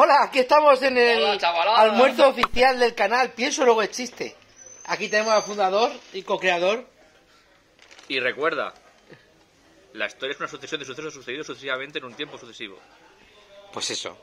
Hola, aquí estamos en el Hola, almuerzo oficial del canal Pienso Luego Existe. Aquí tenemos al fundador y co-creador. Y recuerda, la historia es una sucesión de sucesos sucedidos sucesivamente en un tiempo sucesivo. Pues eso.